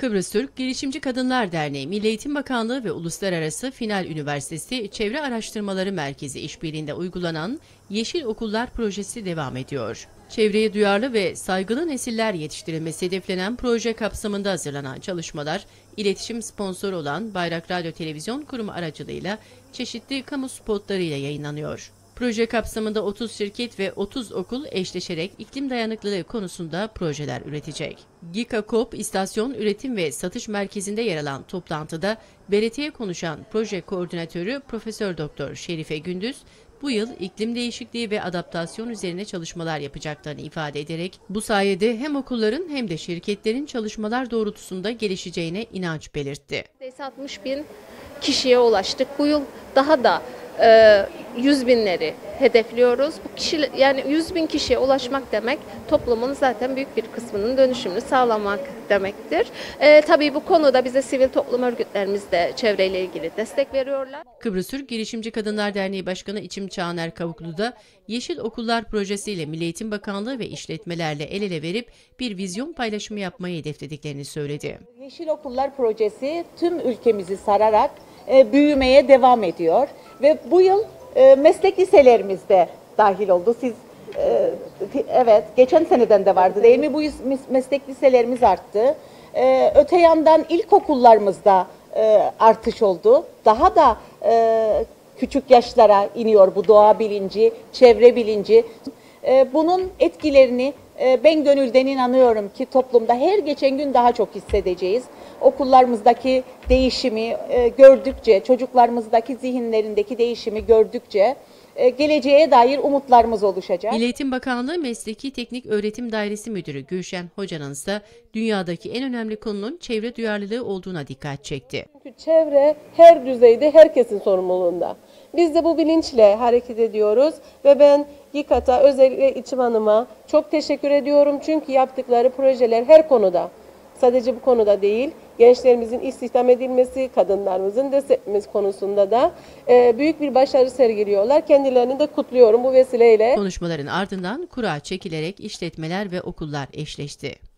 Kıbrıs Türk Girişimci Kadınlar Derneği, Milli Eğitim Bakanlığı ve Uluslararası Final Üniversitesi Çevre Araştırmaları Merkezi işbirliğinde uygulanan Yeşil Okullar projesi devam ediyor. Çevreye duyarlı ve saygılı nesiller yetiştirilmesi hedeflenen proje kapsamında hazırlanan çalışmalar, iletişim sponsoru olan Bayrak Radyo Televizyon Kurumu aracılığıyla çeşitli kamu spotlarıyla yayınlanıyor. Proje kapsamında 30 şirket ve 30 okul eşleşerek iklim dayanıklılığı konusunda projeler üretecek. Gikakop İstasyon Üretim ve Satış Merkezi'nde yer alan toplantıda BRT'ye konuşan proje koordinatörü Profesör Doktor Şerife Gündüz, bu yıl iklim değişikliği ve adaptasyon üzerine çalışmalar yapacaklarını ifade ederek bu sayede hem okulların hem de şirketlerin çalışmalar doğrultusunda gelişeceğine inanç belirtti. Neredeyse 60 bin kişiye ulaştık. Bu yıl daha da e, 100 binleri hedefliyoruz. Bu kişi yani 100 bin kişiye ulaşmak demek toplumun zaten büyük bir kısmının dönüşümünü sağlamak demektir. E, tabii bu konuda bize sivil toplum örgütlerimiz de çevreyle ilgili destek veriyorlar. Kıbrıs Türk Girişimci Kadınlar Derneği Başkanı İçim Çağner Kavuklu da Yeşil Okullar projesiyle Milli Eğitim Bakanlığı ve işletmelerle el ele verip bir vizyon paylaşımı yapmayı hedeflediklerini söyledi. Yeşil Okullar projesi tüm ülkemizi sararak e, büyümeye devam ediyor ve bu yıl e, meslek liselerimizde dahil oldu. Siz e, evet geçen seneden de vardı değil mi? Bu meslek liselerimiz arttı. E, öte yandan ilkokullarımızda e, artış oldu. Daha da e, küçük yaşlara iniyor bu doğa bilinci, çevre bilinci. E, bunun etkilerini ben gönülden inanıyorum ki toplumda her geçen gün daha çok hissedeceğiz. Okullarımızdaki değişimi e, gördükçe, çocuklarımızdaki zihinlerindeki değişimi gördükçe e, geleceğe dair umutlarımız oluşacak. Milli Eğitim Bakanlığı Mesleki Teknik Öğretim Dairesi Müdürü Gülşen Hoca'nın ise dünyadaki en önemli konunun çevre duyarlılığı olduğuna dikkat çekti. Çünkü çevre her düzeyde herkesin sorumluluğunda. Biz de bu bilinçle hareket ediyoruz ve ben YİKAT'a özellikle İçim Hanım'a çok teşekkür ediyorum. Çünkü yaptıkları projeler her konuda sadece bu konuda değil gençlerimizin istihdam edilmesi, kadınlarımızın desteklemesi konusunda da e, büyük bir başarı sergiliyorlar. Kendilerini de kutluyorum bu vesileyle. Konuşmaların ardından kura çekilerek işletmeler ve okullar eşleşti.